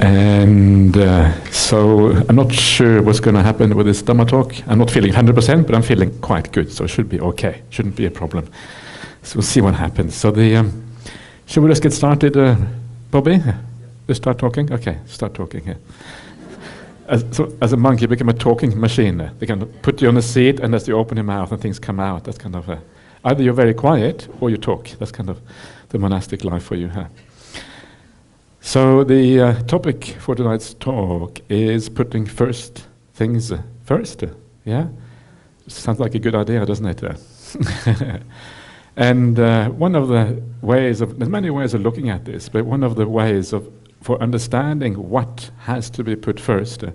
And uh, so I'm not sure what's going to happen with this Dhamma talk. I'm not feeling 100%, but I'm feeling quite good, so it should be okay. Shouldn't be a problem. So we'll see what happens. So the, um, should we just get started, uh, Bobby? Just start talking? Okay, start talking here. As, so as a monk, you become a talking machine. They can put you on a seat, and as you open your mouth and things come out, that's kind of a, either you're very quiet or you talk. That's kind of the monastic life for you. Huh? So the uh, topic for tonight's talk is putting first things first. Yeah, sounds like a good idea, doesn't it? And uh, one of the ways of there's many ways of looking at this, but one of the ways of for understanding what has to be put first uh,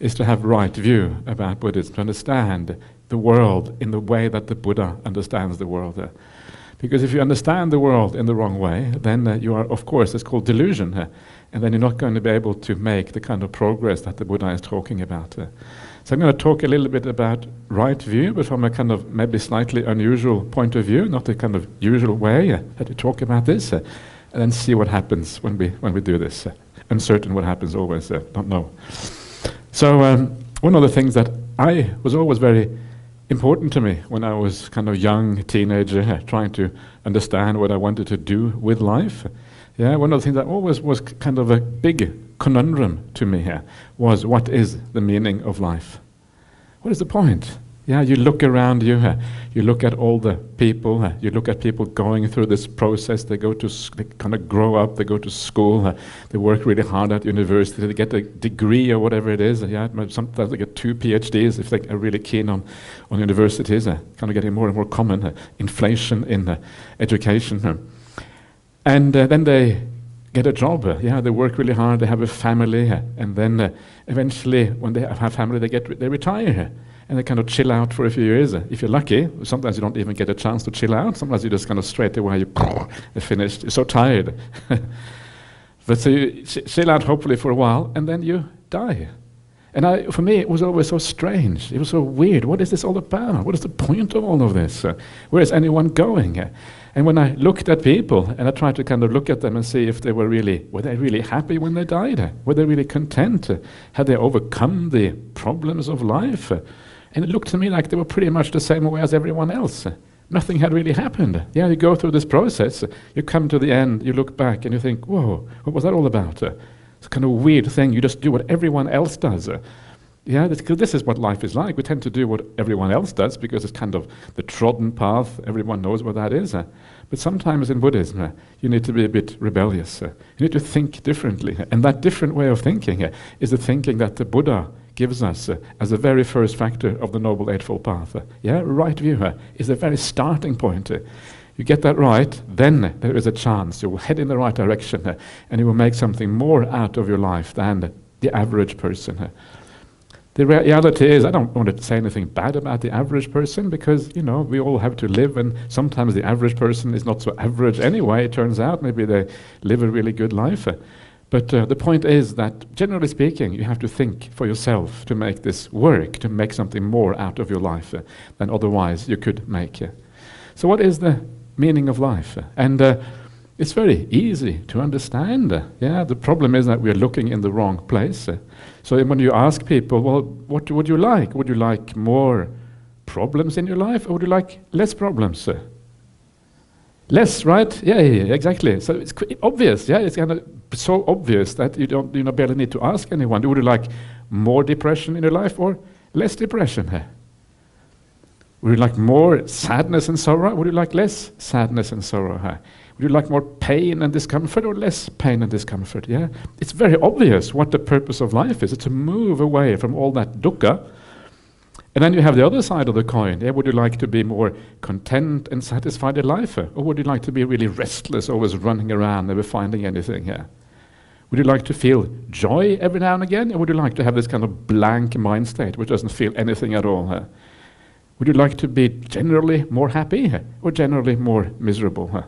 is to have right view about Buddhism, to understand the world in the way that the Buddha understands the world. Because if you understand the world in the wrong way, then uh, you are, of course, it's called delusion, uh, and then you're not going to be able to make the kind of progress that the Buddha is talking about. Uh. So I'm going to talk a little bit about right view, but from a kind of maybe slightly unusual point of view, not the kind of usual way uh, we talk about this, uh, and then see what happens when we when we do this. Uh. uncertain what happens always, don't know. So um, one of the things that I was always very important to me when I was kind of young teenager, trying to understand what I wanted to do with life. Yeah, one of the things that always was kind of a big conundrum to me here was what is the meaning of life? What is the point? Yeah, you look around you, uh, you look at all the people, uh, you look at people going through this process. They go to, they kind of grow up, they go to school, uh, they work really hard at university, they get a degree or whatever it is. Yeah, sometimes they get two PhDs if they are really keen on, on universities. Uh, kind of getting more and more common. Uh, inflation in uh, education, and then they get a job. yeah, they work really hard. They have a family, and then eventually, when they have a family, they get they retire and they kind of chill out for a few years. If you're lucky, sometimes you don't even get a chance to chill out. Sometimes you just kind of straight away, you are finished. You're so tired. but so you chill out hopefully for a while, and then you die. And I, for me, it was always so strange. It was so weird. What is this all about? What is the point of all of this? Uh, where is anyone going? Uh, and when I looked at people and I tried to kind of look at them and see if they were really, were they really happy when they died? Were they really content? Had they overcome the problems of life? And it looked to me like they were pretty much the same way as everyone else. Nothing had really happened. Yeah, you go through this process, you come to the end, you look back, and you think, whoa, what was that all about? It's kind of a weird thing. You just do what everyone else does. Yeah, because this is what life is like. We tend to do what everyone else does because it's kind of the trodden path. Everyone knows what that is. But sometimes in Buddhism, you need to be a bit rebellious. You need to think differently. And that different way of thinking is the thinking that the Buddha gives us uh, as the very first factor of the Noble Eightfold Path. Uh, yeah, right view uh, is the very starting point. Uh, you get that right, then there is a chance you will head in the right direction uh, and you will make something more out of your life than the average person. Uh. The reality is, I don't want to say anything bad about the average person because, you know, we all have to live, and sometimes the average person is not so average anyway, it turns out. Maybe they live a really good life. But uh, the point is that, generally speaking, you have to think for yourself to make this work, to make something more out of your life uh, than otherwise you could make. Uh. So, what is the meaning of life? And uh, it's very easy to understand. Yeah, the problem is that we're looking in the wrong place. So, when you ask people, well, what would you like? Would you like more problems in your life, or would you like less problems? Less, right? Yeah, yeah, yeah, exactly. So it's obvious. Yeah, it's kind of so obvious that you don't, you know, barely need to ask anyone. Would you like more depression in your life or less depression? Would you like more sadness and sorrow? Would you like less sadness and sorrow? Would you like more pain and discomfort or less pain and discomfort? Yeah, it's very obvious what the purpose of life is. It's to move away from all that dukkha and then you have the other side of the coin. Yeah, would you like to be more content and satisfied in life? Or would you like to be really restless, always running around, never finding anything here? Would you like to feel joy every now and again? Or would you like to have this kind of blank mind state which doesn't feel anything at all? Huh? Would you like to be generally more happy or generally more miserable? Huh?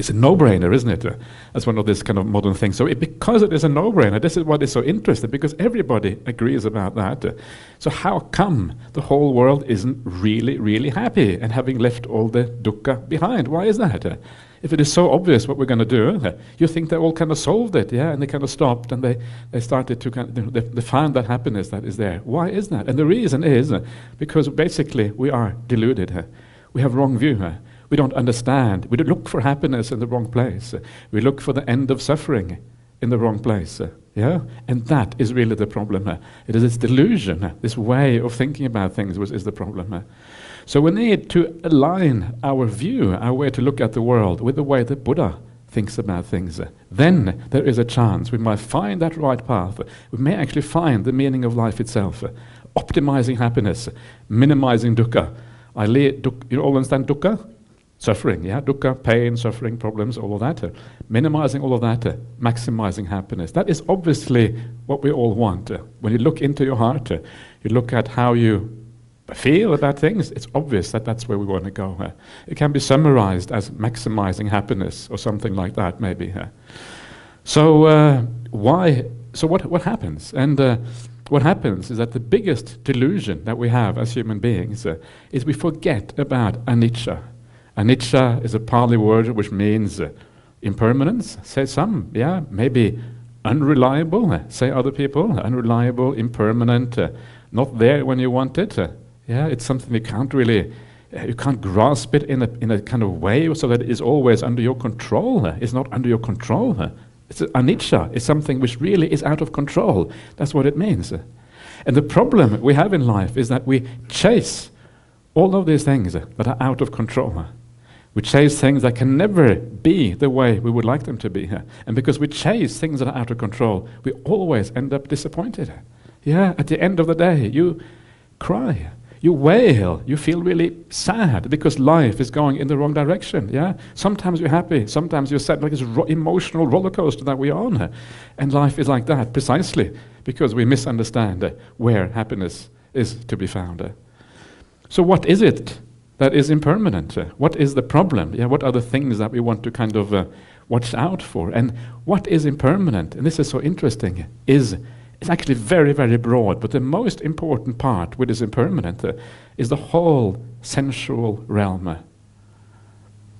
It's a no-brainer, isn't it? That's one of these kind of modern things. So it, because it is a no-brainer, this is what is so interesting, because everybody agrees about that. So how come the whole world isn't really, really happy and having left all the dukkha behind? Why is that? If it is so obvious what we're going to do, you think they all kind of solved it, yeah, and they kind of stopped and they, they started to kind of, they, they found that happiness that is there. Why is that? And the reason is because basically we are deluded. We have wrong view. We don't understand. We look for happiness in the wrong place. We look for the end of suffering in the wrong place. Yeah? And that is really the problem. It is this delusion, this way of thinking about things was, is the problem. So we need to align our view, our way to look at the world, with the way the Buddha thinks about things. Then there is a chance we might find that right path. We may actually find the meaning of life itself, optimizing happiness, minimizing dukkha. I you all understand dukkha? Suffering, yeah, dukkha, pain, suffering, problems, all of that. Uh, minimizing all of that, uh, maximizing happiness. That is obviously what we all want. Uh, when you look into your heart, uh, you look at how you feel about things, it's obvious that that's where we want to go. Uh. it can be summarized as maximizing happiness or something like that, maybe. Uh. so why? So what? What happens? And what happens is that the biggest delusion that we have as human beings is we forget about anicca Anicca is a Pali word which means uh, impermanence, say some, yeah, maybe unreliable, uh, say other people, unreliable, impermanent, uh, not there when you want it. Uh, yeah, it's something you can't really, uh, you can't grasp it in a, in a kind of way so that it is always under your control. Uh, it's not under your control. It's anicca, it's something which really is out of control. That's what it means. And the problem we have in life is that we chase all of these things that are out of control. We chase things that can never be the way we would like them to be. And because we chase things that are out of control, we always end up disappointed. Yeah, at the end of the day, you cry, you wail, you feel really sad because life is going in the wrong direction. Yeah, sometimes you're happy, sometimes you're sad, like this ro- emotional roller coaster that we're on. And life is like that precisely because we misunderstand uh, where happiness is to be found. Uh. So, what is it that is impermanent? Uh, what is the problem? Yeah, what are the things that we want to kind of uh, watch out for? And what is impermanent? And this is so interesting. Is it's actually very, very broad, but the most important part, which is impermanent, uh, is the whole sensual realm.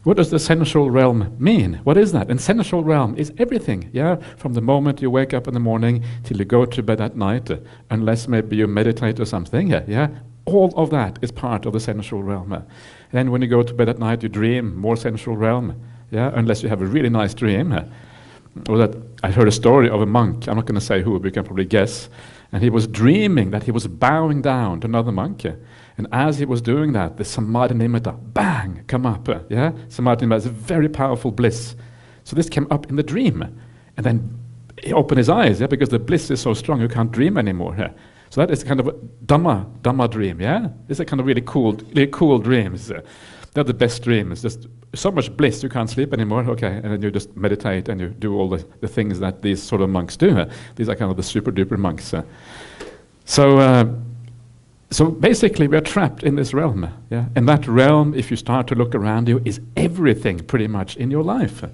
What does the sensual realm mean? What is that? And sensual realm is everything, yeah? From the moment you wake up in the morning till you go to bed at night, uh, unless maybe you meditate or something, yeah? All of that is part of the sensual realm. And then when you go to bed at night, you dream more sensual realm. Yeah, unless you have a really nice dream. Or that I heard a story of a monk. I'm not going to say who, but you can probably guess. And he was dreaming that he was bowing down to another monk. And as he was doing that, the samadhi nimitta, bang, come up. Yeah, samadhi nimitta is a very powerful bliss. So this came up in the dream, and then he opened his eyes. Yeah, because the bliss is so strong, you can't dream anymore. Yeah? So that is kind of a Dhamma, Dhamma dream, yeah? It's a kind of really cool, really cool dreams. They're the best dreams. Just so much bliss, you can't sleep anymore. Okay, and then you just meditate and you do all the, the things that these sort of monks do. These are kind of the super duper monks. So, uh, so basically, we are trapped in this realm. Yeah? And that realm, if you start to look around you, is everything pretty much in your life.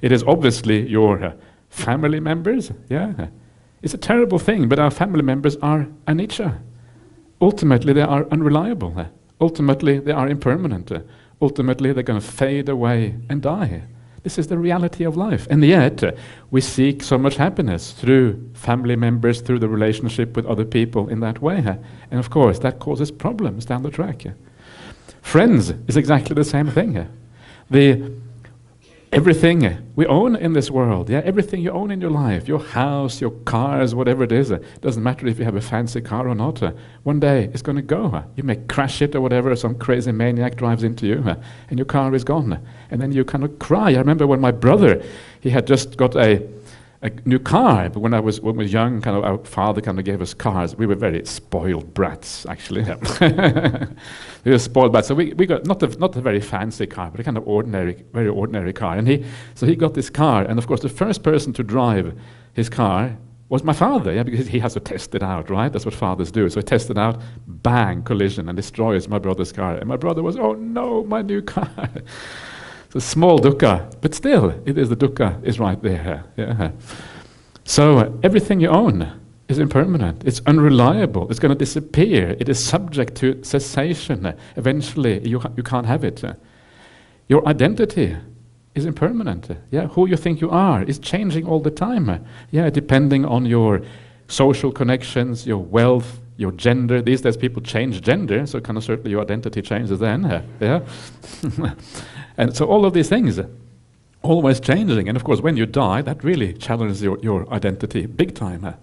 It is obviously your uh, family members. Yeah? It's a terrible thing, but our family members are anicca. Ultimately, they are unreliable. Ultimately, they are impermanent. Ultimately, they're going to fade away and die. This is the reality of life. And yet, we seek so much happiness through family members, through the relationship with other people in that way. And of course, that causes problems down the track. Friends is exactly the same thing. The everything we own in this world, yeah, everything you own in your life, your house, your cars, whatever it is, it doesn't matter if you have a fancy car or not. Uh, one day it's going to go. Uh, you may crash it or whatever, some crazy maniac drives into you, uh, and your car is gone. And then you kind of cry. I remember when my brother, he had just got a a new car. But when I was when we were young, kind of our father kind of gave us cars. We were very spoiled brats, actually. we were spoiled brats. So we, we got not a not a very fancy car, but a kind of ordinary, very ordinary car. And he so he got this car, and of course the first person to drive his car was my father, yeah, because he has to test it out, right? That's what fathers do. So he tested out, bang, collision, and destroys my brother's car. And my brother was, oh no, my new car. It's a small dukkha, but still, it is the dukkha is right there. Yeah. So uh, everything you own is impermanent. It's unreliable. It's going to disappear. It is subject to cessation. Eventually, you, you can't have it. Your identity is impermanent. Yeah, who you think you are is changing all the time. Yeah, depending on your social connections, your wealth, your gender. These days, people change gender, so kind of certainly your identity changes then. Yeah, and so all of these things always changing. And of course, when you die, that really challenges your, your identity big time.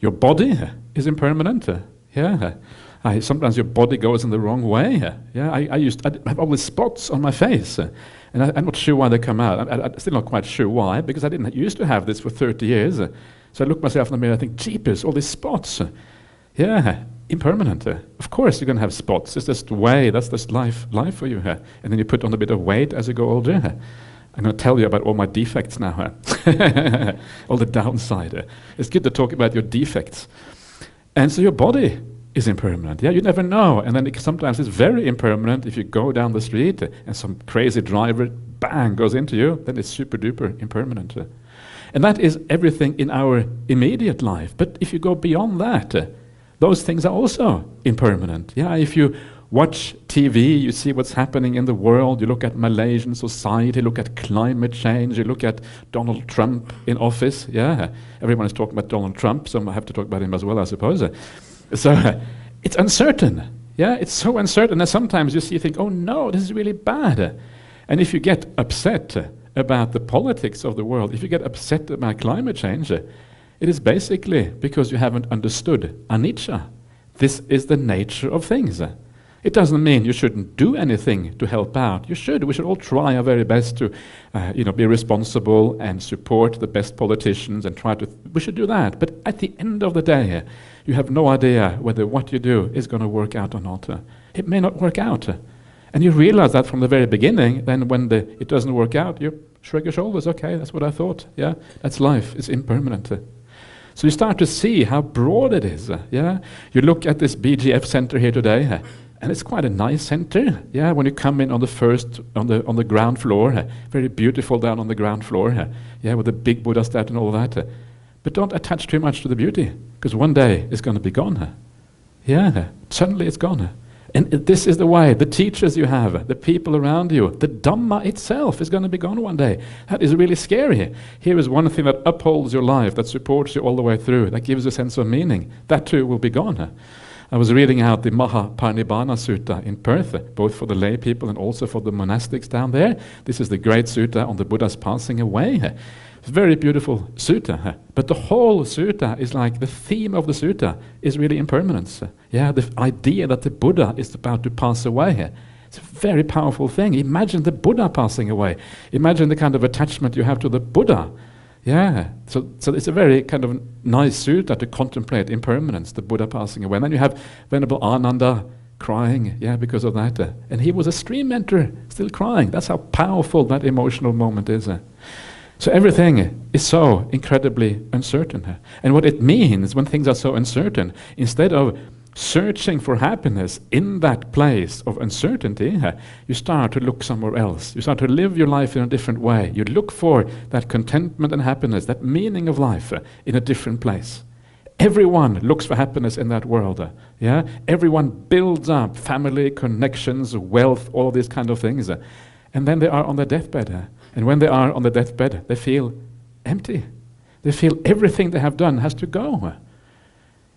Your body is impermanent. Yeah. I, sometimes your body goes in the wrong way. Yeah, I, I used I have all these spots on my face, and I, am not sure why they come out. I, am still not quite sure why, because I didn't used to have this for 30 years. So I look myself in the mirror, I think, jeepers, all these spots. Yeah, impermanent. Eh? Of course, you're going to have spots. It's just way. That's just life, life for you. here. And then you put on a bit of weight as you go older. Eh? I'm going to tell you about all my defects now, all the downside. It's good to talk about your defects. And so your body is impermanent. Yeah, you never know. And then it, sometimes it's very impermanent. If you go down the street and some crazy driver, bang, goes into you, then it's super duper impermanent. And that is everything in our immediate life. But if you go beyond that, those things are also impermanent. Yeah, if you watch TV, you see what's happening in the world, you look at Malaysian society, look at climate change, you look at Donald Trump in office. Yeah, everyone is talking about Donald Trump, so I have to talk about him as well, I suppose. So it's uncertain. Yeah, it's so uncertain. that sometimes you see, you think, oh no, this is really bad. And if you get upset about the politics of the world, if you get upset about climate change, it is basically because you haven't understood anicca. This is the nature of things. It doesn't mean you shouldn't do anything to help out. You should. We should all try our very best to, uh, you know, be responsible and support the best politicians and try to. Th- we should do that. But at the end of the day, you have no idea whether what you do is going to work out or not. It may not work out, and you realize that from the very beginning. Then, when the, it doesn't work out, you shrug your shoulders. Okay, that's what I thought. Yeah, that's life. It's impermanent. So you start to see how broad it is. Yeah, you look at this BGF center here today and it's quite a nice center. Yeah, when you come in on the first, on the on the ground floor, uh, very beautiful down on the ground floor. Uh, yeah, with the big Buddha statue and all that. Uh, but don't attach too much to the beauty, because one day it's going to be gone. Yeah, suddenly it's gone. And this is the way. The teachers you have, the people around you, the Dhamma itself is going to be gone one day. That is really scary. Here is one thing that upholds your life, that supports you all the way through, that gives you a sense of meaning. That too will be gone. I was reading out the Mahaparinibbana Sutta in Perth, both for the lay people and also for the monastics down there. This is the great sutta on the Buddha's passing away. Very beautiful sutta. But the whole sutta is like the theme of the sutta is really impermanence. Yeah, the idea that the Buddha is about to pass away. It's a very powerful thing. Imagine the Buddha passing away. Imagine the kind of attachment you have to the Buddha. Yeah, so, so it's a very kind of nice sutta to contemplate impermanence, the Buddha passing away. And then you have Venerable Ananda crying, yeah, because of that. Uh, and he was a stream enterer, still crying. That's how powerful that emotional moment is. Uh. So everything is so incredibly uncertain. And what it means when things are so uncertain, instead of searching for happiness in that place of uncertainty, you start to look somewhere else. You start to live your life in a different way. You look for that contentment and happiness, that meaning of life uh, in a different place. Everyone looks for happiness in that world. Uh, yeah, everyone builds up family connections, wealth, all these kind of things, uh, and then they are on their deathbed. And when they are on the deathbed, they feel empty. They feel everything they have done has to go.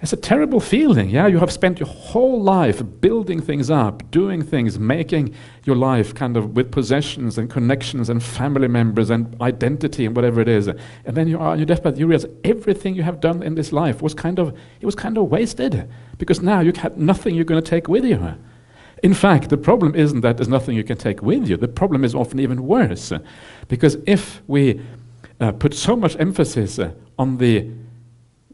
It's a terrible feeling. Yeah, you have spent your whole life building things up, doing things, making your life kind of with possessions and connections and family members and identity and whatever it is. And then you are on your deathbed, you realize everything you have done in this life was kind of it was kind of wasted because now you have nothing you're going to take with you. In fact, the problem isn't that there's nothing you can take with you. The problem is often even worse, because if we uh, put so much emphasis uh, on the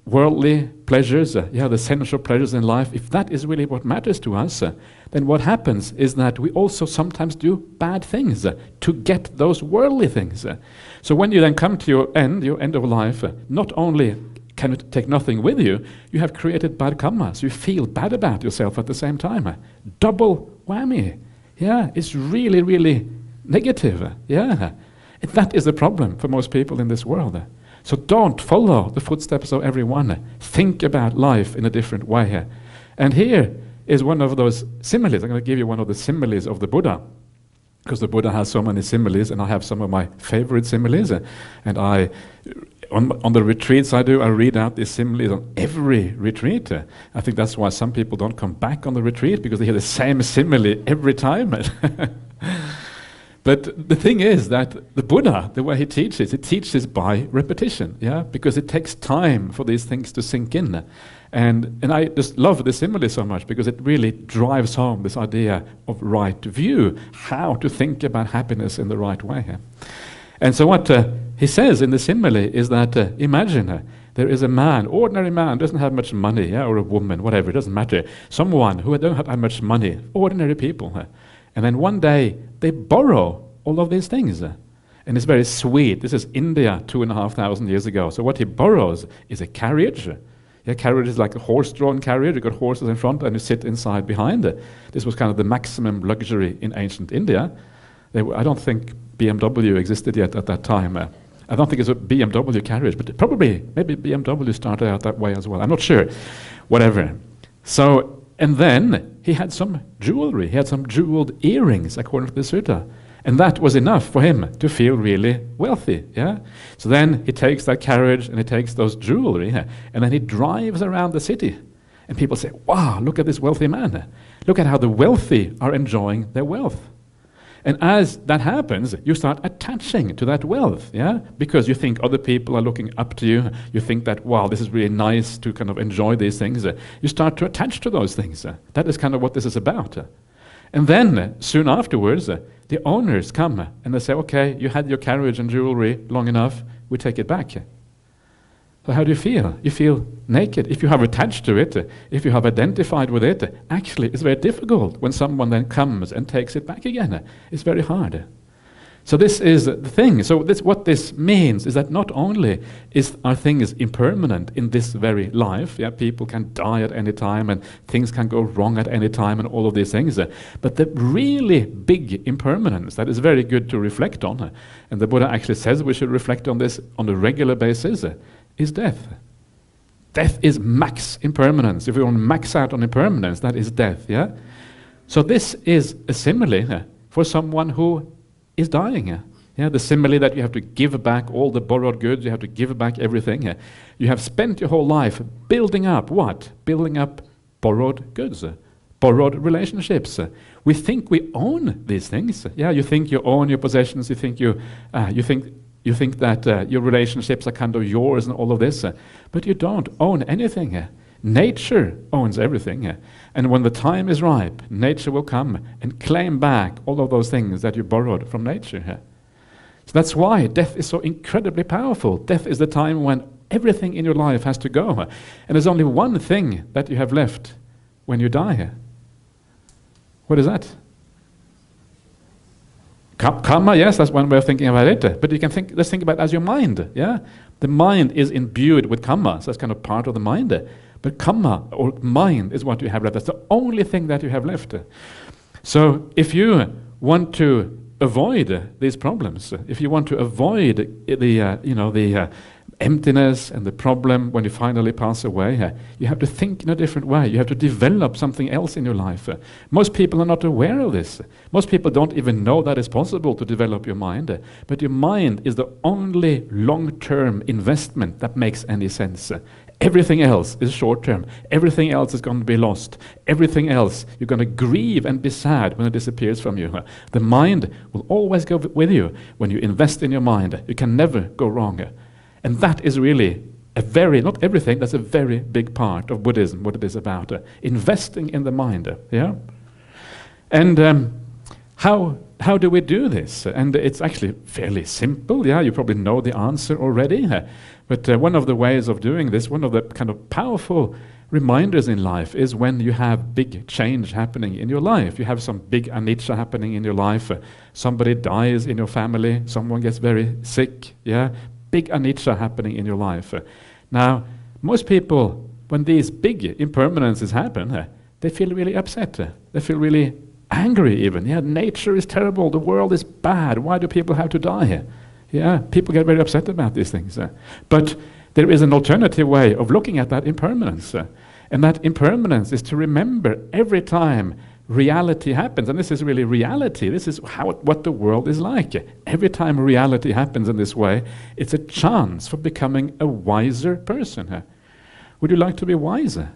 worldly pleasures, uh, yeah, the sensual pleasures in life, if that is really what matters to us, uh, then what happens is that we also sometimes do bad things uh, to get those worldly things. Uh. So when you then come to your end, your end of life, uh, not only can take nothing with you, you have created bad karmas. You feel bad about yourself at the same time. Double whammy. Yeah, it's really, really negative. Yeah. That is the problem for most people in this world. So don't follow the footsteps of everyone. Think about life in a different way. And here is one of those similes. I'm going to give you one of the similes of the Buddha. Because the Buddha has so many similes, and I have some of my favorite similes. And I, on, on the retreats I do, I read out these similes on every retreat. I think that's why some people don't come back on the retreat, because they hear the same simile every time. But the thing is that the Buddha, the way he teaches, he teaches by repetition, yeah, because it takes time for these things to sink in. And, and I just love the simile so much because it really drives home this idea of right view, how to think about happiness in the right way. And so, what uh, he says in the simile is that uh, imagine uh, there is a man, ordinary man, doesn't have much money, yeah, or a woman, whatever, it doesn't matter. Someone who don't have that much money, ordinary people. And then one day they borrow all of these things. And it's very sweet. This is India two and a half thousand years ago. So what he borrows is a carriage. Yeah, carriage is like a horse-drawn carriage. You got horses in front and you sit inside behind. This was kind of the maximum luxury in ancient India. I don't think BMW existed yet at that time. I don't think it's a BMW carriage, but probably maybe BMW started out that way as well. I'm not sure. Whatever. So and then he had some jewelry. He had some jeweled earrings, according to the sutta. And that was enough for him to feel really wealthy. Yeah? So then he takes that carriage and he takes those jewelry yeah? and then he drives around the city. And people say, wow, look at this wealthy man. Look at how the wealthy are enjoying their wealth. And as that happens, you start attaching to that wealth, yeah? Because you think other people are looking up to you. You think that, wow, this is really nice to kind of enjoy these things. You start to attach to those things. That is kind of what this is about. And then, soon afterwards, the owners come and they say, okay, you had your carriage and jewelry long enough, we take it back. So how do you feel? You feel naked. If you have attached to it, if you have identified with it, actually it's very difficult when someone then comes and takes it back again. It's very hard. So this is the thing. So this, what this means is that not only is our thing is impermanent in this very life, yeah, people can die at any time and things can go wrong at any time and all of these things, but the really big impermanence that is very good to reflect on, and the Buddha actually says we should reflect on this on a regular basis, is death. Death is max impermanence. If you want to max out on impermanence, that is death, yeah? So this is a simile for someone who is dying. Yeah, the simile that you have to give back all the borrowed goods, you have to give back everything. You have spent your whole life building up what? Building up borrowed goods, borrowed relationships. We think we own these things. Yeah, you think you own your possessions. You think you, uh, you think you think that uh, your relationships are kind of yours and all of this, uh, but you don't own anything. Uh. Nature owns everything. Uh. And when the time is ripe, nature will come and claim back all of those things that you borrowed from nature. Uh. So that's why death is so incredibly powerful. Death is the time when everything in your life has to go. Uh. And there's only one thing that you have left when you die. What is that? Karma, yes, that's one way of thinking about it. But you can think, let's think about it as your mind. Yeah, the mind is imbued with karma, so that's kind of part of the mind. But karma or mind is what you have left. That's the only thing that you have left. So if you want to avoid these problems, if you want to avoid the, uh, you know, the uh, emptiness and the problem when you finally pass away. Uh, you have to think in a different way. You have to develop something else in your life. Uh, most people are not aware of this. Most people don't even know that it's possible to develop your mind. Uh, but your mind is the only long term investment that makes any sense. Everything else is short term. Everything else is going to be lost. Everything else, you're going to grieve and be sad when it disappears from you. The mind will always go with you. When you invest in your mind, you can never go wrong. And that is really a very, not everything, that's a very big part of Buddhism, what it is about. Uh, investing in the mind. Uh, yeah? And um, how, how do we do this? And it's actually fairly simple. Yeah, you probably know the answer already. But uh, one of the ways of doing this, one of the kind of powerful reminders in life is when you have big change happening in your life. You have some big anicca happening in your life. Uh, somebody dies in your family. Someone gets very sick. Yeah, big anicca happening in your life. Now, most people, when these big impermanences happen, eh, they feel really upset. Eh, they feel really angry even. Yeah, nature is terrible. The world is bad. Why do people have to die? Yeah, people get very upset about these things. Uh, but there is an alternative way of looking at that impermanence. And that impermanence is to remember every time reality happens, and this is really reality, this is how, what the world is like. Every time reality happens in this way, it's a chance for becoming a wiser person. Would you like to be wiser?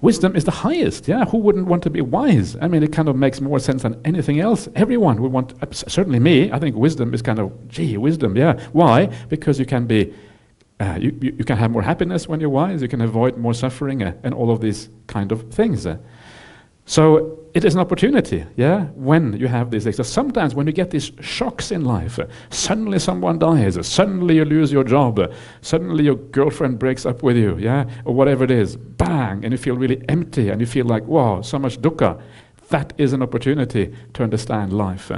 Wisdom is the highest, yeah. Who wouldn't want to be wise? I mean, it kind of makes more sense than anything else. Everyone would want, certainly me, I think wisdom is kind of, gee, wisdom, yeah. Why? Because you can be, uh, you, you, you, can have more happiness when you're wise, you can avoid more suffering, uh, and all of these kind of things. Uh. So it is an opportunity, yeah, when you have these things. So sometimes when you get these shocks in life, uh, suddenly someone dies, uh, suddenly you lose your job, uh, suddenly your girlfriend breaks up with you, yeah, or whatever it is, bang, and you feel really empty and you feel like, wow, so much dukkha. That is an opportunity to understand life.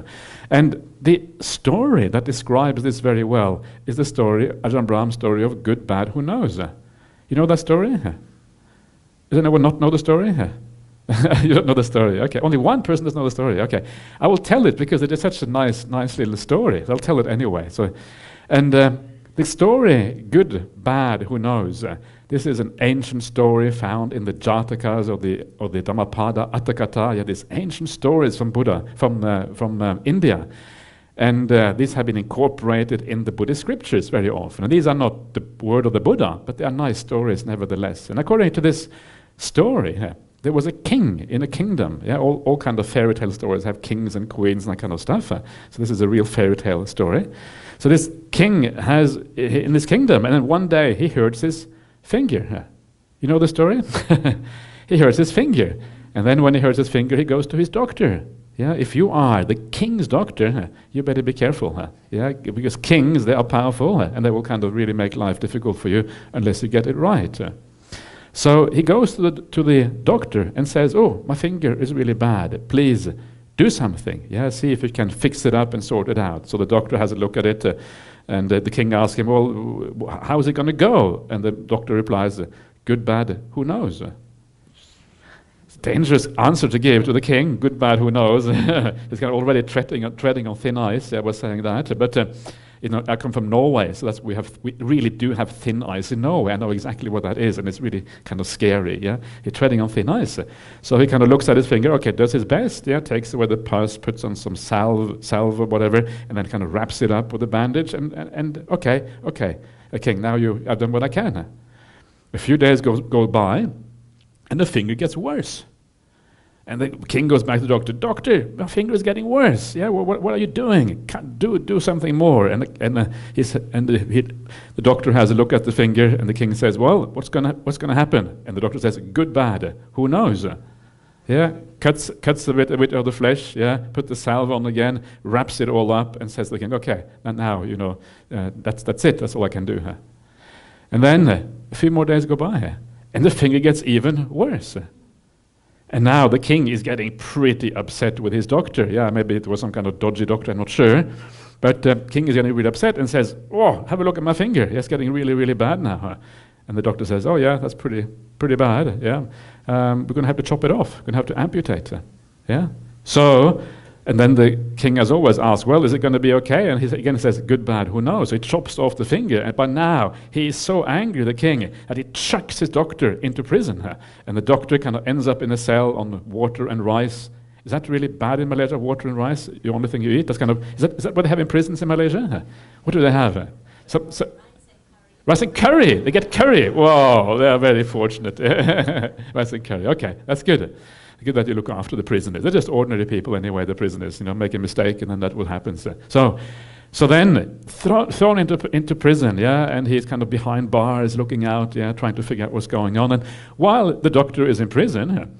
And the story that describes this very well is the story, Ajahn Brahm's story of good, bad, who knows? You know that story? Does anyone not know the story? you don't know the story. Okay, only one person doesn't know the story. Okay, I will tell it because it is such a nice, nice little story. I'll tell it anyway. So, and uh, the story, good, bad, who knows? Uh, this is an ancient story found in the Jatakas or the or the Dhammapada Atthakatha. These ancient stories from Buddha from uh, from uh, India. And uh, these have been incorporated in the Buddhist scriptures very often. And these are not the word of the Buddha, but they are nice stories nevertheless. And according to this story, there was a king in a kingdom. Yeah, all, all kind of fairy tale stories have kings and queens and that kind of stuff. Uh, so this is a real fairy tale story. So this king has in this kingdom, and then one day he hurts his finger. Uh, you know the story? he hurts his finger, and then when he hurts his finger, he goes to his doctor. Yeah, if you are the king's doctor, uh, you better be careful. Uh, yeah, because kings they are powerful, and they will kind of really make life difficult for you unless you get it right. So he goes to the, to the doctor and says, Oh, my finger is really bad. Please do something. Yeah, see if you can fix it up and sort it out. So the doctor has a look at it, uh, and uh, the king asks him, Well, how is it going to go? And the doctor replies, Good, bad, who knows? It's a dangerous answer to give to the king. Good, bad, who knows? He's kind of already treading, treading on thin ice. I was saying that. But uh, you uh, know, I come from Norway, so that's we have we really do have thin ice in Norway. I know exactly what that is, and it's really kind of scary. Yeah, he's treading on thin ice. So he kind of looks at his finger. Okay, does his best. Yeah, takes away the pus, puts on some salve, salve or whatever, and then kind of wraps it up with a bandage. And, and, and okay, okay, okay. Now you, I've done what I can. A few days go go by, and the finger gets worse. And the king goes back to the doctor. Doctor, my finger is getting worse. Yeah, what, what are you doing? Can't do do something more. And the, and uh, he's, and the, he, the doctor has a look at the finger, and the king says, "Well, what's gonna what's gonna happen?" And the doctor says, "Good, bad. Who knows?" Yeah, cuts cuts a bit a bit of the flesh. Yeah, put the salve on again, wraps it all up, and says to the king, "Okay, and now you know uh, that's that's it. That's all I can do." Huh? And then uh, a few more days go by, and the finger gets even worse. And now the king is getting pretty upset with his doctor. Yeah, maybe it was some kind of dodgy doctor, I'm not sure. But the uh, king is getting really upset and says, Oh, have a look at my finger. It's getting really, really bad now. And the doctor says, Oh, yeah, that's pretty, pretty bad. Yeah. Um, we're going to have to chop it off. We're going to have to amputate. Yeah. So and then the king, as always, asks, Well, is it going to be okay? And he again says, Good, bad, who knows? So he chops off the finger. And by now, he is so angry, the king, that he chucks his doctor into prison. And the doctor kind of ends up in a cell on water and rice. Is that really bad in Malaysia, water and rice? The only thing you eat? That's kind of, is that, is that what they have in prisons in Malaysia? What do they have? So, so, rice and curry. They get curry. Whoa, they are very fortunate. rice and curry. Okay, that's good that you look after the prisoners. They're just ordinary people anyway, the prisoners, you know, make a mistake and then that will happen. So, so, so then thro- thrown into, into prison, yeah, and he's kind of behind bars looking out, yeah, trying to figure out what's going on. And while the doctor is in prison,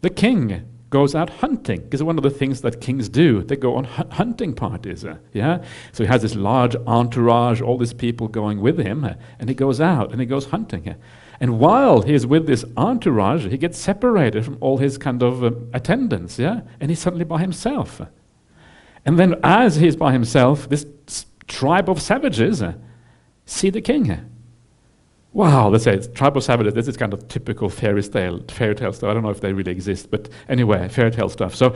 the king goes out hunting because one of the things that kings do they go on hu- hunting parties uh, yeah so he has this large entourage all these people going with him uh, and he goes out and he goes hunting uh, and while he is with this entourage, he gets separated from all his kind of uh, attendants, yeah? And he's suddenly by himself. And then, as he's by himself, this tribe of savages uh, see the king. wow, let's say tribe of savages, this is kind of typical fairy tale, fairy tale stuff. I don't know if they really exist, but anyway, fairy tale stuff. So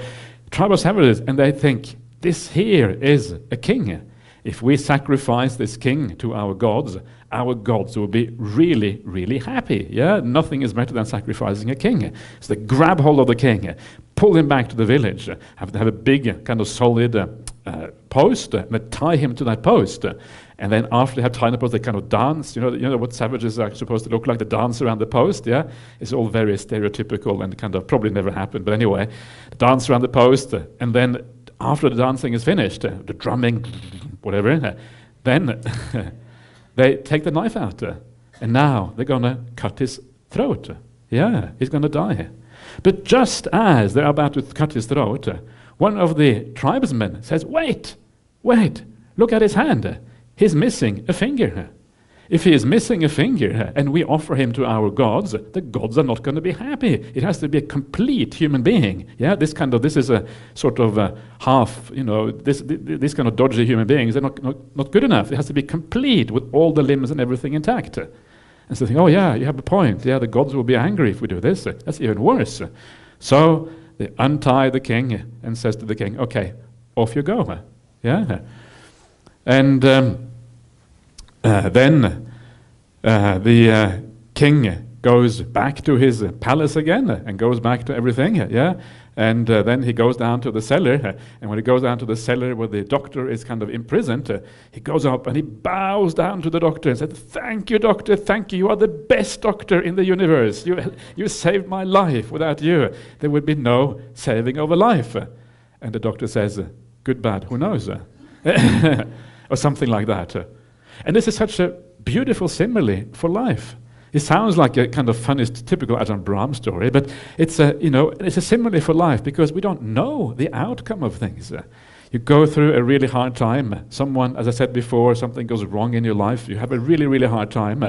tribe of savages, and they think, this here is a king. If we sacrifice this king to our gods, our gods will be really, really happy. Yeah, nothing is better than sacrificing a king. So they grab hold of the king, pull him back to the village, have to have a big, kind of solid uh, post, and they tie him to that post. And then after they have tied the post, they kind of dance. You know, you know what savages are supposed to look like? They dance around the post. Yeah, it's all very stereotypical and kind of probably never happened. But anyway, dance around the post, and then after the dancing is finished, uh, the drumming, whatever, uh, then they take the knife out, uh, and now they're going to cut his throat. Yeah, he's going to die. But just as they're about to cut his throat, uh, one of the tribesmen says, Wait, wait, look at his hand. He's missing a finger. If he is missing a finger and we offer him to our gods, the gods are not going to be happy. It has to be a complete human being. Yeah, this kind of this is a sort of a half. You know, this this kind of dodgy human beings are not, not not good enough. It has to be complete with all the limbs and everything intact. And so think, oh yeah, you have a point. Yeah, the gods will be angry if we do this. That's even worse. So they untie the king and says to the king, okay, off you go. Yeah, and. Um, uh, then uh, the uh, king goes back to his palace again and goes back to everything, yeah? And uh, then he goes down to the cellar. And when he goes down to the cellar where the doctor is kind of imprisoned, he goes up and he bows down to the doctor and says, Thank you, doctor. Thank you. You are the best doctor in the universe. You, you saved my life. Without you, there would be no saving of a life. And the doctor says, Good, bad, who knows? or something like that. And this is such a beautiful simile for life. It sounds like a kind of funny, typical Ajahn Brahm story, but it's a, you know, it's a simile for life because we don't know the outcome of things. You go through a really hard time. Someone, as I said before, something goes wrong in your life. You have a really, really hard time.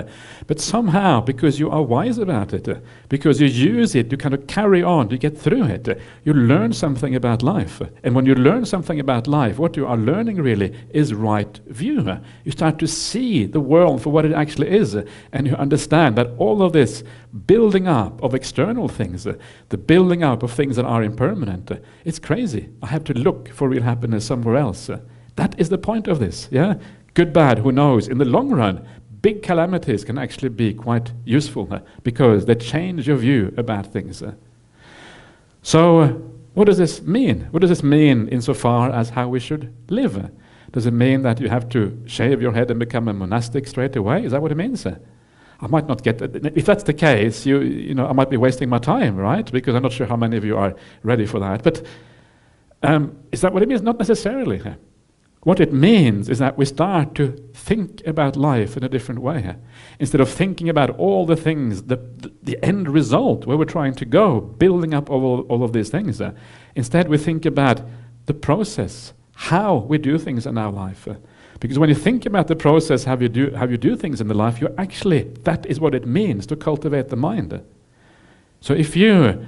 But somehow, because you are wise about it, because you use it, you kind of carry on, you get through it. You learn something about life. And when you learn something about life, what you are learning really is right view. You start to see the world for what it actually is. And you understand that all of this building up of external things, the building up of things that are impermanent, it's crazy. I have to look for real happiness somewhere else. That is the point of this. Yeah, good, bad, who knows? In the long run, big calamities can actually be quite useful uh, because they change your view about things. Uh. So, uh, what does this mean? What does this mean insofar as how we should live? Does it mean that you have to shave your head and become a monastic straight away? Is that what it means? I might not get it. If that's the case, you, you know, I might be wasting my time, right? Because I'm not sure how many of you are ready for that. But um, is that what it means? Not necessarily. What it means is that we start to think about life in a different way. Instead of thinking about all the things, the, the end result, where we're trying to go, building up all, all of these things, instead we think about the process, how we do things in our life. Uh, because when you think about the process, how you, do, how you do things in the life, you actually, that is what it means to cultivate the mind. So if you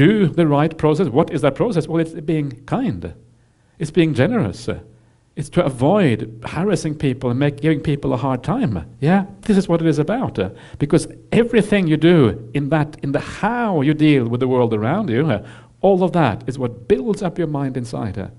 do the right process. What is that process? Well, it's being kind, it's being generous. It's to avoid harassing people and make, giving people a hard time. Yeah, this is what it is about. Because everything you do in that, in the how you deal with the world around you, all of that is what builds up your mind inside.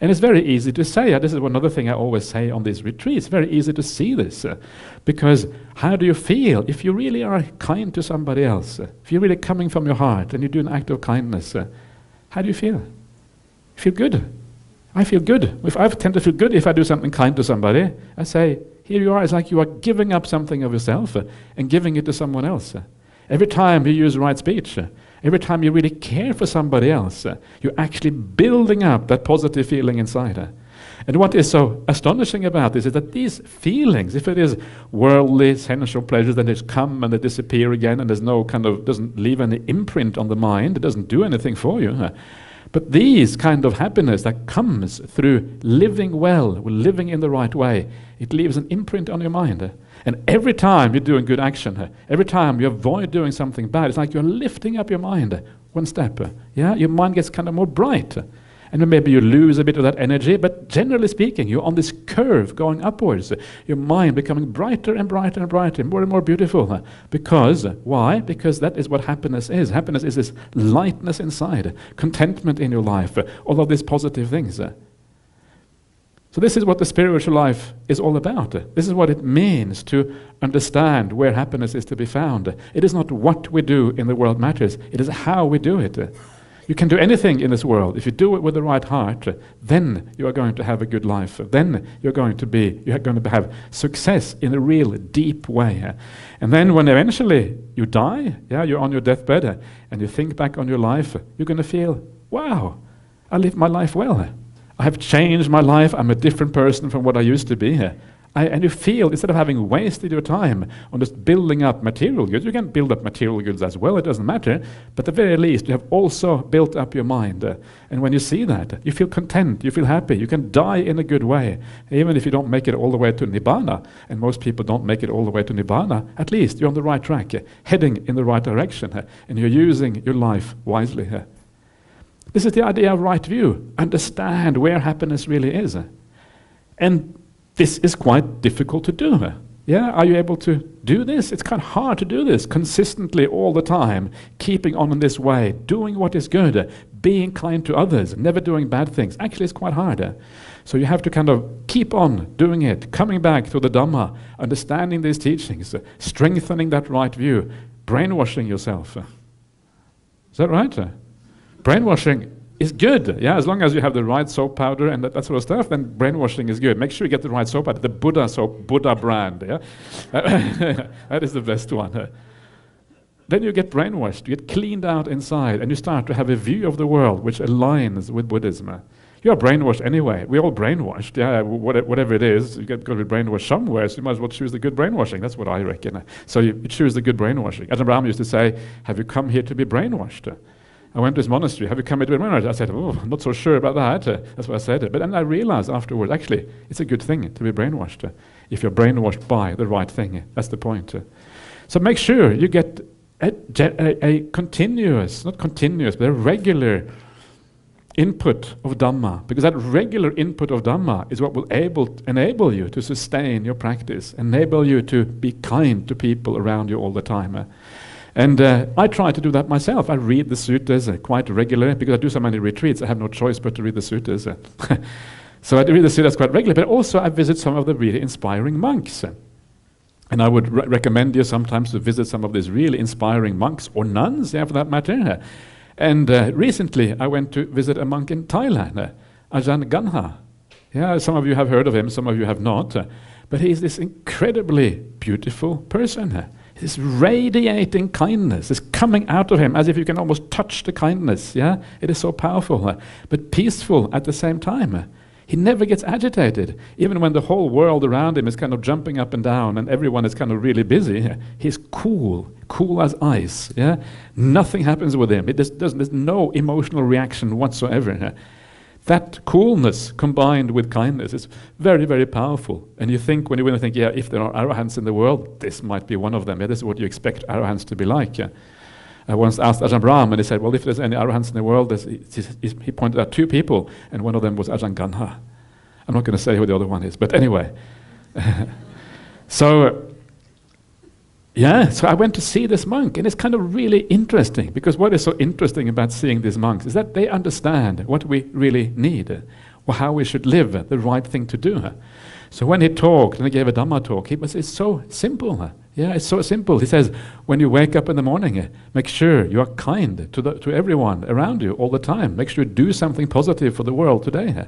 And it's very easy to say, uh, this is one another thing I always say on these retreats, very easy to see this. Uh, because how do you feel if you really are kind to somebody else? Uh, if you're really coming from your heart and you do an act of kindness, how do you feel? You feel good. I feel good. If I tend to feel good if I do something kind to somebody, I say, here you are, it's like you are giving up something of yourself and giving it to someone else. Every time you use right speech, Every time you really care for somebody else, you're actually building up that positive feeling inside. And what is so astonishing about this is that these feelings, if it is worldly, sensual pleasures, then they come and they disappear again, and there's no kind of doesn't leave any imprint on the mind. It doesn't do anything for you. But these kind of happiness that comes through living well, living in the right way, it leaves an imprint on your mind. And every time you're doing good action, every time you avoid doing something bad, it's like you're lifting up your mind one step. Yeah, your mind gets kind of more bright. And maybe you lose a bit of that energy, but generally speaking, you're on this curve going upwards. Your mind becoming brighter and brighter and brighter, more and more beautiful. Because, why? Because that is what happiness is. Happiness is this lightness inside, contentment in your life, all of these positive things. So, this is what the spiritual life is all about. This is what it means to understand where happiness is to be found. It is not what we do in the world matters, it is how we do it. You can do anything in this world. If you do it with the right heart, then you are going to have a good life. Then you're going to be, you're going to have success in a real deep way. And then when eventually you die, yeah, you're on your deathbed, and you think back on your life, you're going to feel, wow, I lived my life well. I have changed my life. I'm a different person from what I used to be. I, and you feel, instead of having wasted your time on just building up material goods, you can build up material goods as well, it doesn't matter. But at the very least, you have also built up your mind. And when you see that, you feel content, you feel happy, you can die in a good way. Even if you don't make it all the way to Nibbana, and most people don't make it all the way to Nibbana, at least you're on the right track, heading in the right direction, and you're using your life wisely. This is the idea of right view. Understand where happiness really is. And this is quite difficult to do. Yeah, are you able to do this? It's kind of hard to do this consistently all the time, keeping on in this way, doing what is good, being kind to others, never doing bad things. Actually, it's quite hard. So you have to kind of keep on doing it, coming back to the Dhamma, understanding these teachings, strengthening that right view, brainwashing yourself. Is that right? Brainwashing is good. Yeah, as long as you have the right soap powder and that, that, sort of stuff, then brainwashing is good. Make sure you get the right soap powder, the Buddha soap, Buddha brand. Yeah, that is the best one. Then you get brainwashed, you get cleaned out inside, and you start to have a view of the world which aligns with Buddhism. You are brainwashed anyway. We're all brainwashed. Yeah, whatever it is, you get got to be brainwashed somewhere. So you might as well choose the good brainwashing. That's what I reckon. So you, choose the good brainwashing. Ajahn Brahm used to say, "Have you come here to be brainwashed?" I went to his monastery. Have you come into monastery? I said, Oh, I'm not so sure about that. Uh, that's why I said. It. But then I realized afterwards, actually, it's a good thing to be brainwashed. Uh, if you're brainwashed by the right thing, that's the point. Uh. So make sure you get a, a, a, continuous, not continuous, but a regular input of Dhamma. Because that regular input of Dhamma is what will able, enable you to sustain your practice, enable you to be kind to people around you all the time. Uh. And uh, I try to do that myself. I read the suttas uh, quite regularly because I do so many retreats. I have no choice but to read the suttas. Uh. so I do read the suttas quite regularly. But also I visit some of the really inspiring monks. And I would re- recommend you sometimes to visit some of these really inspiring monks or nuns, yeah, for that matter. And uh, recently I went to visit a monk in Thailand, uh, Ajahn Ganha. Yeah, some of you have heard of him, some of you have not. Uh, but is this incredibly beautiful person this radiating kindness is coming out of him as if you can almost touch the kindness. Yeah, it is so powerful, uh, but peaceful at the same time. He never gets agitated, even when the whole world around him is kind of jumping up and down and everyone is kind of really busy. He's cool, cool as ice. Yeah, nothing happens with him. It just doesn't. There's no emotional reaction whatsoever. That coolness combined with kindness is very, very powerful. And you think, when you think, yeah, if there are arahants in the world, this might be one of them. Yeah, this is what you expect arahants to be like. Yeah. I once asked Ajahn Brahm, and he said, well, if there's any arahants in the world, he pointed out two people, and one of them was Ajahn Ganha. I'm not going to say who the other one is, but anyway. so yeah, so I went to see this monk, and it's kind of really interesting because what is so interesting about seeing these monks is that they understand what we really need, or how we should live, the right thing to do. So when he talked and he gave a Dhamma talk, he was, it's so simple. Yeah, it's so simple. He says, when you wake up in the morning, make sure you are kind to, the, to everyone around you all the time. Make sure you do something positive for the world today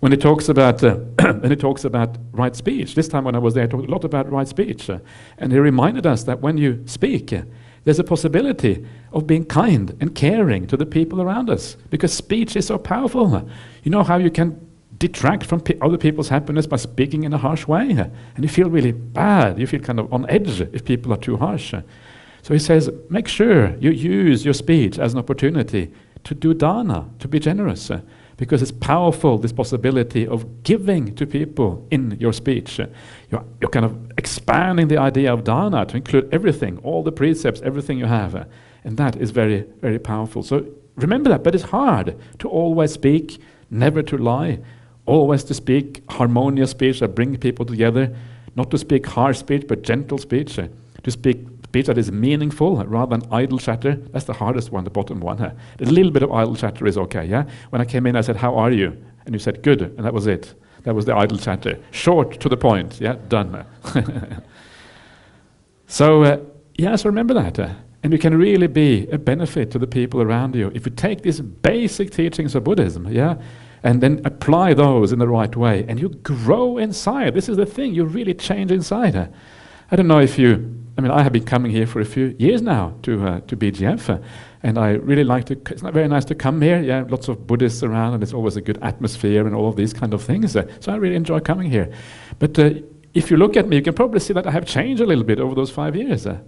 when he talks about uh, when he talks about right speech. This time when I was there, he talked a lot about right speech, uh, and he reminded us that when you speak, uh, there's a possibility of being kind and caring to the people around us because speech is so powerful. You know how you can detract from pe other people's happiness by speaking in a harsh way, and you feel really bad. You feel kind of on edge if people are too harsh. So he says, make sure you use your speech as an opportunity to do dana, to be generous because it's powerful, this possibility of giving to people in your speech. You're, you're kind of expanding the idea of dana to include everything, all the precepts, everything you have. And that is very, very powerful. So remember that. But it's hard to always speak, never to lie, always to speak harmonious speech that brings people together, not to speak harsh speech, but gentle speech, to speak speech that is meaningful rather than idle chatter. That's the hardest one, the bottom one. Uh. A little bit of idle chatter is okay, yeah? When I came in, I said, How are you? And you said, Good, and that was it. That was the idle chatter. Short to the point, yeah? Done. so, uh, yeah, so remember that. Uh, and you can really be a benefit to the people around you if you take these basic teachings of Buddhism, yeah? and then apply those in the right way, and you grow inside. This is the thing, you really change inside. I don't know if you, I mean, I have been coming here for a few years now to, uh, to BGF, uh, and I really like to, it's not very nice to come here. Yeah, lots of Buddhists around, and it's always a good atmosphere and all of these kind of things. Uh, so I really enjoy coming here. But uh, if you look at me, you can probably see that I have changed a little bit over those five years. Uh.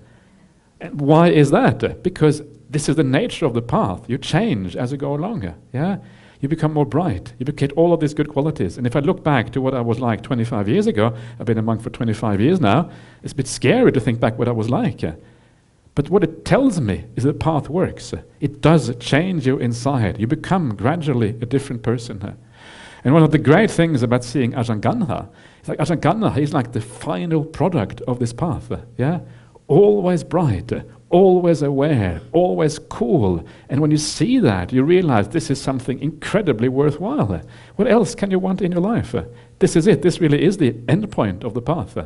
and why is that? because this is the nature of the path. You change as you go along. Yeah? You become more bright. You get all of these good qualities. And if I look back to what I was like 25 years ago, I've been a monk for 25 years now, it's a bit scary to think back what I was like. But what it tells me is that the path works. It does change you inside. You become gradually a different person. And one of the great things about seeing Ajahn Ganha is like Ajahn Ganha, he's like the final product of this path. Yeah? Always bright, always aware, always cool. And when you see that, you realize this is something incredibly worthwhile. What else can you want in your life? This is it. This really is the end point of the path.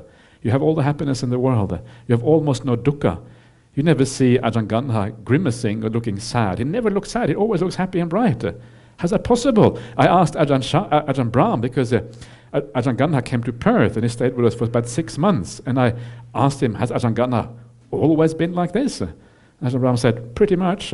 You have all the happiness in the world. You have almost no dukkha. You never see Ajahn Ganha grimacing or looking sad. He never looks sad. He always looks happy and bright. How's that possible? I asked Ajahn, Chah, uh, Ajahn Brahm because uh, Ajahn Ganha came to Perth and he stayed with us for about six months. And I asked him, has Ajahn Ganha always been like this? Ajahn Brahm said, pretty much.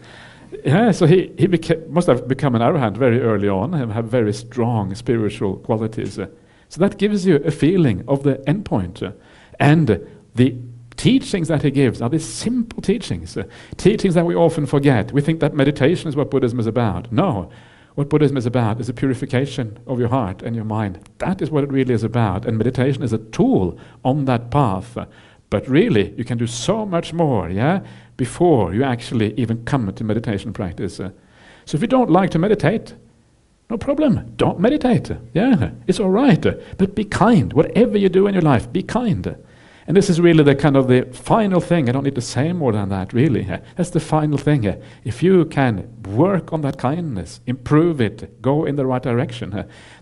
yeah, so he, he beca- must have become an arahant very early on and have very strong spiritual qualities. So that gives you a feeling of the endpoint. And the teachings that he gives are these simple teachings, teachings that we often forget. We think that meditation is what Buddhism is about. No, what Buddhism is about is a purification of your heart and your mind. That is what it really is about. And meditation is a tool on that path but really, you can do so much more, yeah, before you actually even come to meditation practice. Uh, so if you don't like to meditate, no problem. Don't meditate. Yeah, it's all right. But be kind. Whatever you do in your life, be kind. And this is really the kind of the final thing. I don't need to say more than that, really. That's the final thing. If you can work on that kindness, improve it, go in the right direction,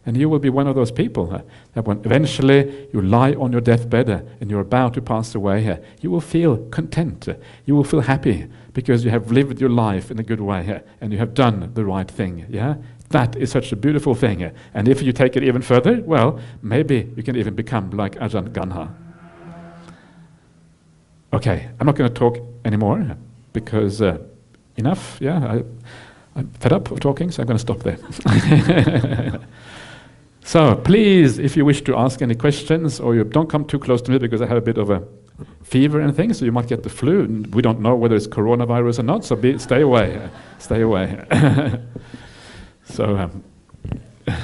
then you will be one of those people that when eventually you lie on your deathbed uh, and you're about to pass away, you will feel content. Uh, you will feel happy because you have lived your life in a good way and you have done the right thing. Yeah? That is such a beautiful thing. And if you take it even further, well, maybe you can even become like Ajahn Ganha. Okay, I'm not going to talk anymore because uh, enough, yeah. I, I'm fed up of talking, so I'm going to stop there. so please, if you wish to ask any questions, or you don't come too close to me because I have a bit of a fever and things, so you might get the flu. We don't know whether it's coronavirus or not, so be, stay away. Stay away. so. Um,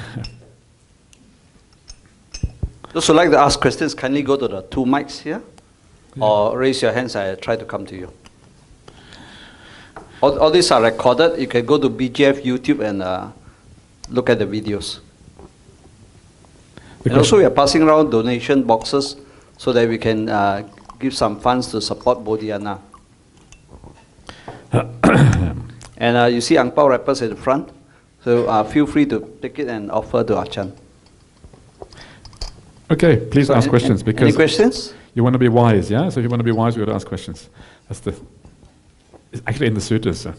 Those who like to ask questions, kindly go to the two mics here or raise your hands, I try to come to you. All, all these are recorded. You can go to BGF YouTube and uh, look at the videos. and also, we are passing around donation boxes so that we can uh, give some funds to support Bodhinyana. and uh, you see Ang Pao wrappers at the front, so uh, feel free to take it and offer to Ajahn. Okay, please so ask questions because. Any questions? You want to be wise, yeah? So if you want to be wise, you got to ask questions. That's the. It's actually in the sutras. So.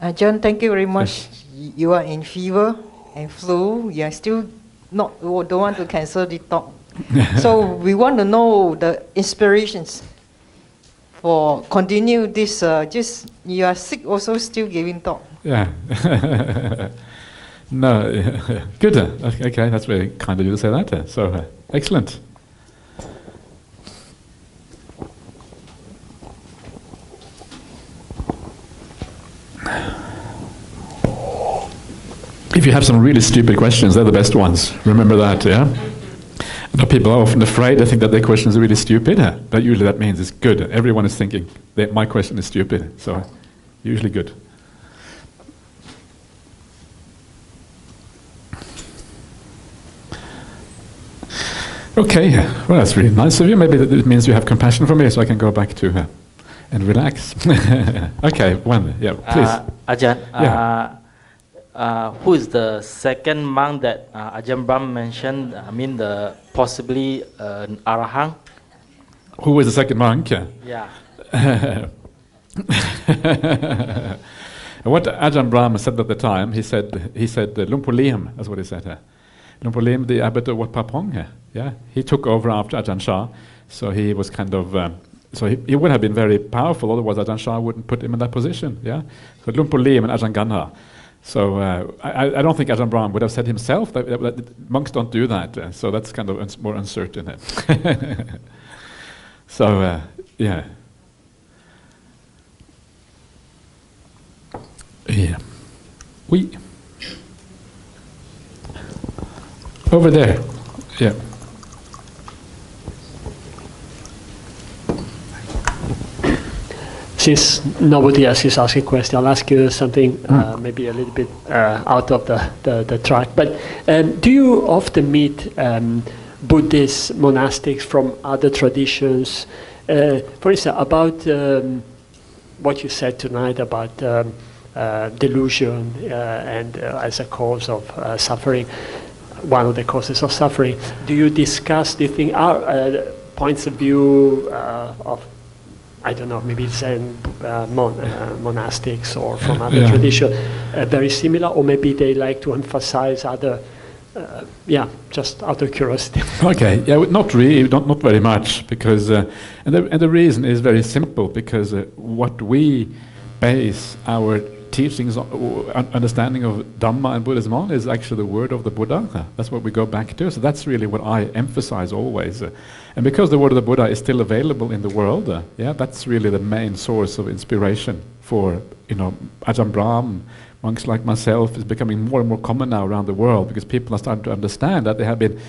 Uh, John, thank you very much. Yes. You are in fever and flu. You are still not don't want to cancel the talk. so we want to know the inspirations for continue this. Uh, just you are sick, also still giving talk. Yeah. no, good. Okay, that's very kind of you to say that. So uh, excellent. If you have some really stupid questions, they're the best ones. Remember that, yeah? People are often afraid. They think that their questions are really stupid, but usually that means it's good. Everyone is thinking that my question is stupid. So, Usually good. Okay, well, that's really nice of you. Maybe that it means you have compassion for me, so I can go back to her and relax. okay, one, yeah, please. Uh, Ajahn, Yeah. uh, uh, who is the second monk that uh, Ajahn Brahm mentioned? I mean, the possibly uh, an arahant. Who was the second monk? Yeah. What Ajahn Brahm said at the time, he said, he said uh, Luang Por that's what he said. Uh, Luang Por the abbot of Wat Pah Pong, yeah, he took over after Ajahn Chah, so he was kind of, um, so he, he would have been very powerful, otherwise Ajahn Chah wouldn't put him in that position, yeah. So Luang Por and Ajahn Ganha. So uh, I, I don't think Ajahn Brahm would have said himself that, that, that monks don't do that, uh, so that's kind of uns- more uncertain. so uh, yeah. Yeah. We. Over there. Yeah. Since nobody else is asking question, I'll ask you something uh, maybe a little bit uh, out of the, the, the track. But um, do you often meet um, Buddhist monastics from other traditions? Uh, for instance, about um, what you said tonight about um, uh, delusion uh, and uh, as a cause of uh, suffering, one of the causes of suffering. Do you discuss, do you think, uh, points of view uh, of I don't know, maybe Zen uh, mon- uh, monastics or from other Yeah. tradition, uh, very similar, or maybe they like to emphasize other, uh, yeah, just out of curiosity. Okay, yeah, not really, not, not very much, because, uh, and, the, and the reason is very simple, because uh, what we base our teachings, understanding of Dhamma and Buddhism on is actually the word of the Buddha. That's what we go back to. So that's really what I emphasize always. And because the word of the Buddha is still available in the world, yeah, that's really the main source of inspiration for, you know, Ajahn Brahm, monks like myself is becoming more and more common now around the world because people are starting to understand that they have been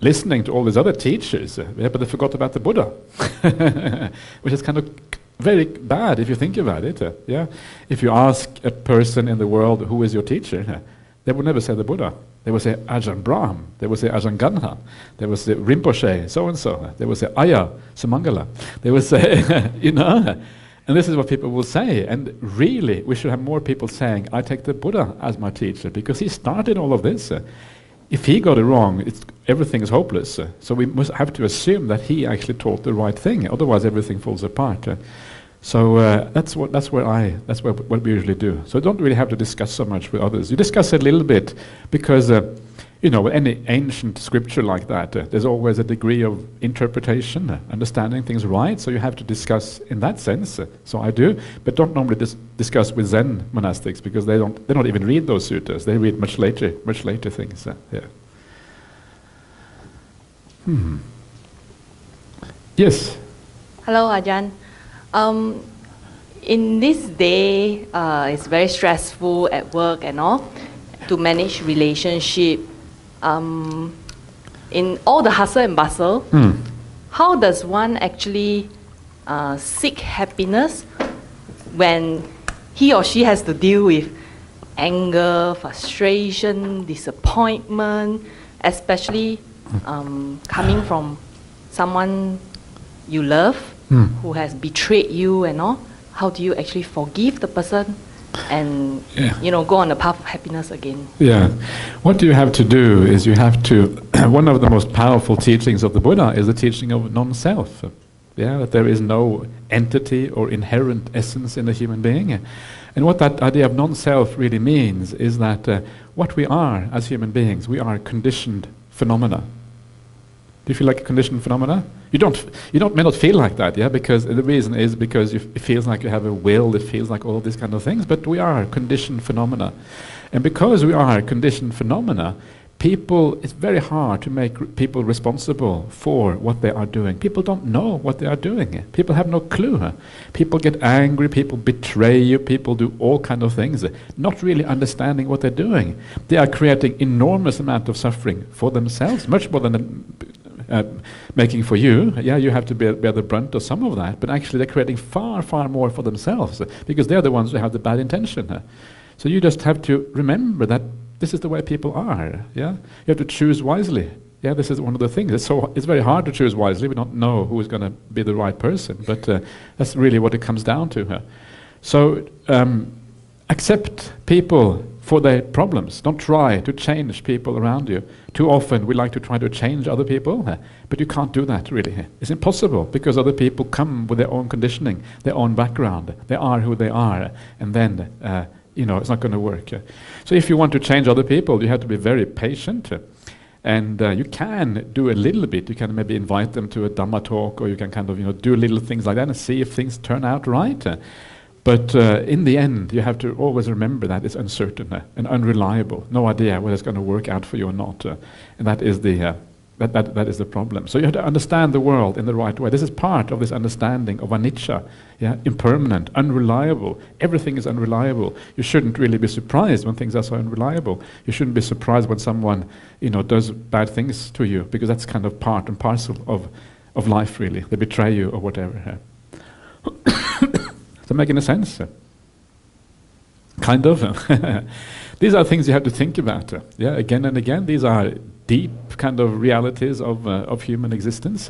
listening to all these other teachers, yeah, but they forgot about the Buddha, which is kind of very bad if you think about it. uh, yeah, if you ask a person in the world who is your teacher, uh, they would never say the Buddha. They would say Ajahn Brahm. They would say Ajahn Ganha. They would say Rinpoche, so and so. They would say Aya Samangala. They would say, you know. And this is what people will say. And really, we should have more people saying, I take the Buddha as my teacher because he started all of this. If he got it wrong, everything is hopeless. So we must have to assume that he actually taught the right thing. Otherwise, everything falls apart. Uh, So uh, that's what that's where I that's what, what we usually do. So don't really have to discuss so much with others. You discuss a little bit because uh, you know any ancient scripture like that, uh, there's always a degree of interpretation, uh, understanding things right. So you have to discuss in that sense. Uh, so I do, but don't normally dis- discuss with Zen monastics because they don't they don't even read those sutras. They read much later much later things. Uh, yeah. Hmm. Yes. Hello, Ajahn. Um, in this day, uh, it's very stressful at work and all to manage relationship. Um, in all the hustle and bustle, Hmm. how does one actually uh, seek happiness when he or she has to deal with anger, frustration, disappointment, especially um, coming from someone you love Hmm. who has betrayed you and all? How do you actually forgive the person and Yeah. you know go on the path of happiness again? Yeah. What you have to do is you have to, one of the most powerful teachings of the Buddha is the teaching of non self. Yeah, that there is no entity or inherent essence in the human being. And what that idea of non self really means is that uh, what we are as human beings, we are conditioned phenomena. Do you feel like a conditioned phenomena? You don't. You don't may not feel like that, yeah. Because the reason is because it feels like you have a will. It feels like all these kind of things. But we are conditioned phenomena, and because we are conditioned phenomena, people. It's very hard to make people responsible for what they are doing. People don't know what they are doing. People have no clue. People get angry. People betray you. People do all kind of things, not really understanding what they're doing. They are creating enormous amount of suffering for themselves, much more than uh, making for you, yeah, you have to bear, bear the brunt of some of that, but actually they're creating far, far more for themselves uh, because they're the ones who have the bad intention. So you just have to remember that this is the way people are. Yeah, you have to choose wisely. Yeah, this is one of the things. It's so it's very hard to choose wisely. We don't know who is going to be the right person, but uh, that's really what it comes down to. So um, accept people for their problems. Don't try to change people around you. Too often we like to try to change other people, but you can't do that really. It's impossible because other people come with their own conditioning, their own background. They are who they are, and then uh, you know it's not going to work. So if you want to change other people, you have to be very patient. and uh, you can do a little bit. You can maybe invite them to a Dhamma talk, or you can kind of you know do little things like that and see if things turn out right. But uh, in the end, you have to always remember that it's uncertain uh, and unreliable. No idea whether it's going to work out for you or not, uh, and that is the uh, that, that, that is the problem. So you have to understand the world in the right way. This is part of this understanding of anicca, yeah, impermanent, unreliable. Everything is unreliable. You shouldn't really be surprised when things are so unreliable. You shouldn't be surprised when someone, you know, does bad things to you because that's kind of part and parcel of, of life, really. They betray you or whatever. yeah. Does that make any sense? Kind of. These are things you have to think about. Yeah, again and again. These are deep kind of realities of uh, of human existence,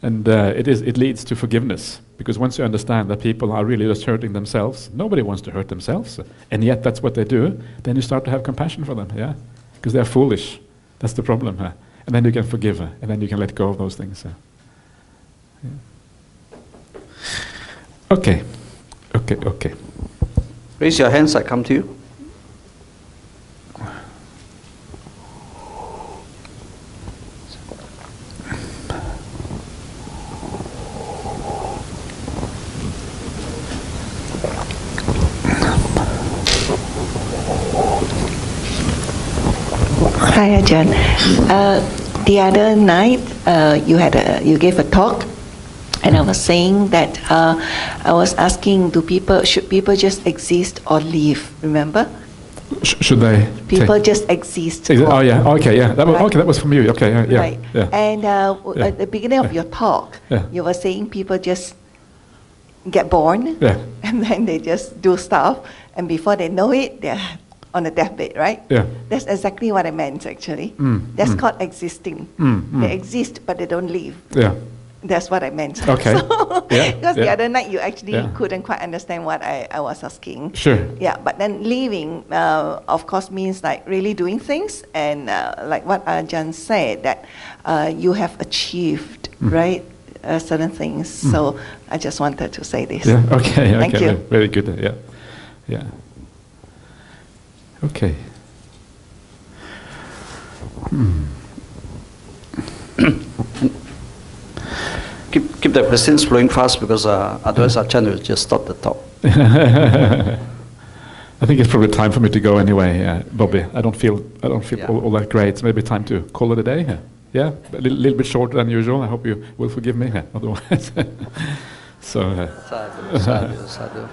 and uh, it is it leads to forgiveness because once you understand that people are really just hurting themselves, nobody wants to hurt themselves, and yet that's what they do. Then you start to have compassion for them. Yeah, because they're foolish. That's the problem. And then you can forgive, and then you can let go of those things. Yeah. Okay, okay, okay. Raise your hands, I come to you. Hi, Ajahn. Uh, the other night, uh, you had a, you gave a talk, and I was saying that uh, I was asking, do people should people just exist or leave? Remember, Sh- should they? people say- just exist. Is it- or- Oh yeah. Okay. Yeah. That was, Right. okay. That was from you. Okay. Yeah. Yeah. right. yeah. And uh, Yeah. at the beginning of your talk, you were saying people just get born, Yeah. and then they just do stuff, and before they know it, they're on a deathbed, right? Yeah. That's exactly what I meant, actually. Mm, That's mm. called existing. Mm, mm. They exist, but they don't live. Yeah. That's what I meant. Okay. So, Yeah, Because the other night you actually Yeah. couldn't quite understand what I, I was asking. Sure. Yeah, but then living, uh, of course, means like really doing things, and uh, like what Ajahn said, that uh, you have achieved, Mm. right, uh, certain things. So I just wanted to say this. Yeah. Okay. Thank okay. you. Very good. Yeah. Yeah. Okay. Keep, keep the questions flowing fast because uh, otherwise channel will just stop the talk. I think it's probably time for me to go anyway, uh, Bobby. I don't feel I don't feel Yeah. all, all that great. So maybe time to call it a day. Yeah, a little, little bit shorter than usual. I hope you will forgive me. Otherwise, so uh.